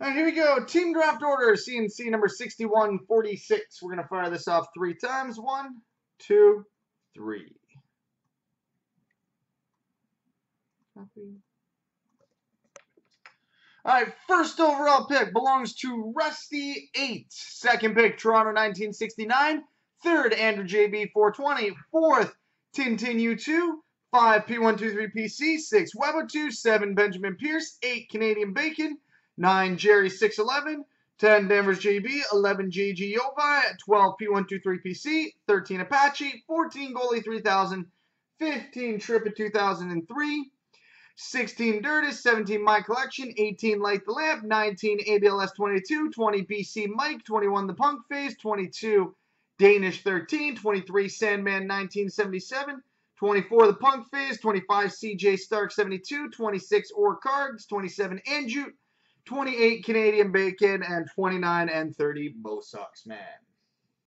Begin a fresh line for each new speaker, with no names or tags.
All right, here we go. Team draft order, CNC number 6146. We're going to fire this off three times. One, two, three. Copy. All right, first overall pick belongs to Rusty 8. Second pick, Toronto 1969. Third, Andrew JB 420. Fourth, Tintin U2. 5 P123PC. 6 Webo2. 7 Benjamin Pierce. 8 Canadian Bacon. 9 Jerry 611. 10 Danvers JB. 11 JG Yovi. 12 P123PC. 13 Apache. 14 Goalie 3000. 15 Trip at 2003. 16 Dirtis, 17 My Collection, 18 Light the Lamp, 19 ABLS 22, 20 BC Mike, 21 The Punk Phase, 22 Danish 13, 23 Sandman 1977, 24 The Punk Phase, 25 CJ Stark 72, 26 Or Cards, 27 Anjut, 28 Canadian Bacon, and 29 and 30 Bo Sox Man.